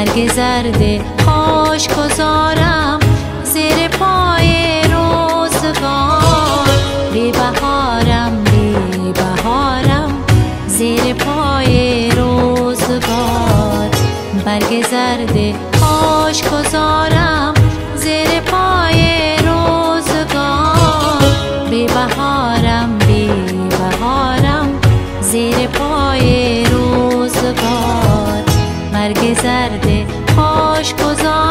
برگ زرد خوش گذارم زیر پای روزگار. بی بهارم بی بهارم زیر پای روزگار. برگ زرد خوش گذارم زیر برگ زرد خوش گذارم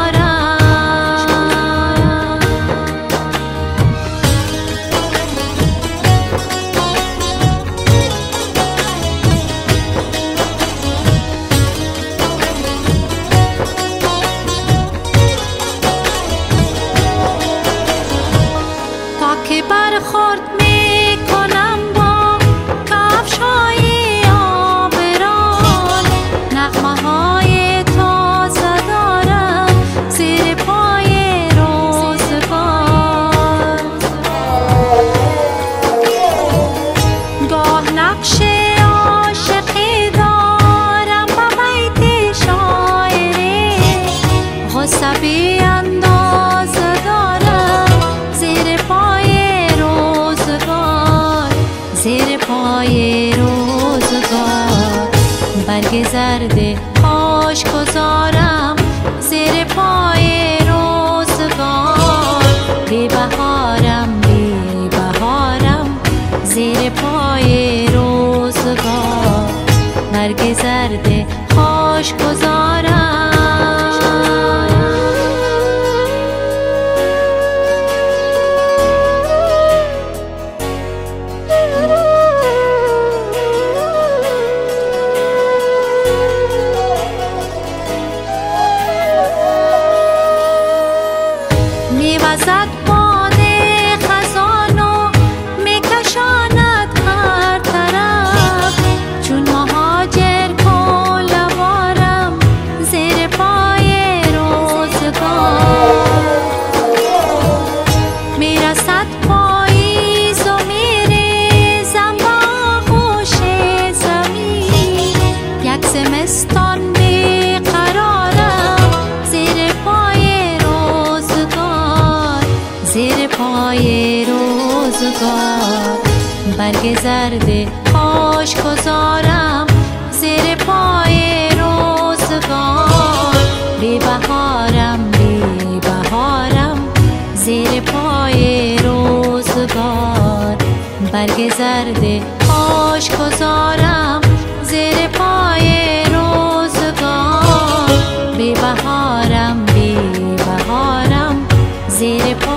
برگ زرد خوش گذارم. زیر پای روزگار. بهارم بی بهارم. زیر پای روزگار. برگ زرد گذارم. زمستان بیقرارم زیر پای روزگار زیر پای روزگار. برگ زرد خوش گذارم زیر پای روزگار. بی بهارم زیر پای روزگار. برگ زرد خوش گذارم it